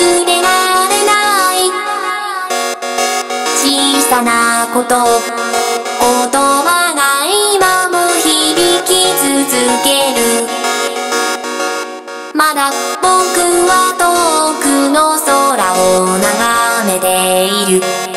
忘れられない。小さなこと音はないま響き続ける。まだ僕は遠くの空を眺めている。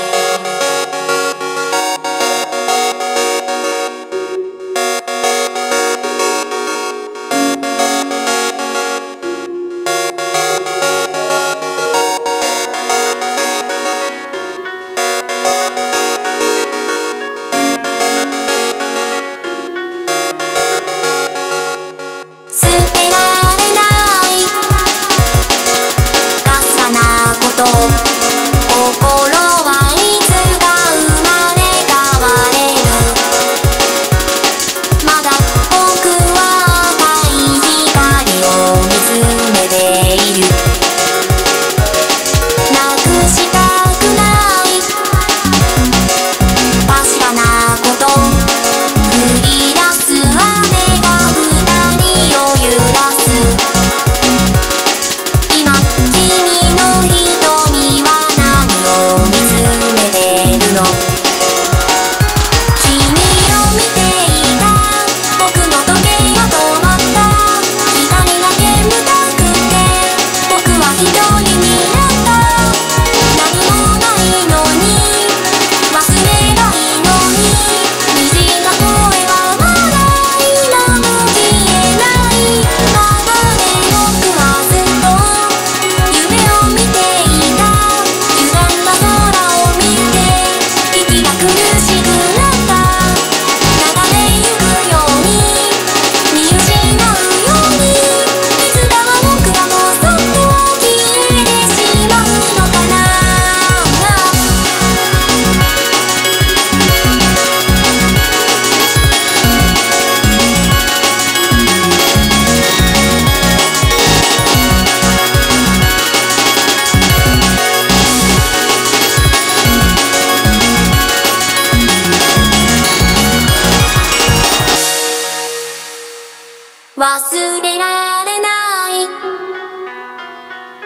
忘れられない。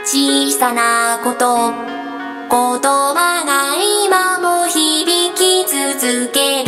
小さなこと言葉が今も響き続ける。